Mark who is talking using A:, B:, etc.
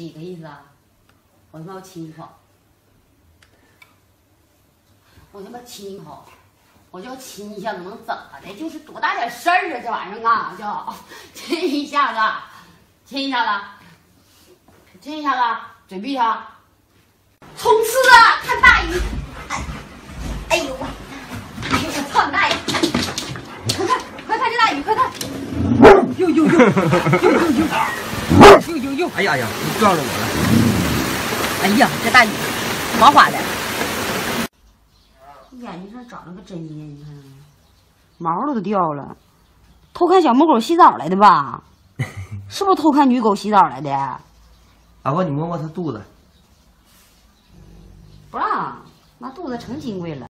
A: 几个意思啊？我他妈要亲一口，我他妈亲一口，我就要亲一下子，能怎么的？就是多大点事儿啊，这玩意儿啊，就亲一下子，亲一下子，亲一下子，嘴闭上。冲刺啊！看大鱼！哎，哎呦我，哎呦我操你大爷！快看，快看这大鱼，快看！呦呦呦呦呦呦
B: 哎呀呀，你撞着我了！
A: 哎呀，这大鱼，毛花的，眼睛上长了个针呢，你看，毛都掉了。偷看小母狗洗澡来的吧？是不是偷看女狗洗澡来的？
B: 阿婆，你摸摸它肚子。
A: 不让，那肚子成金贵了。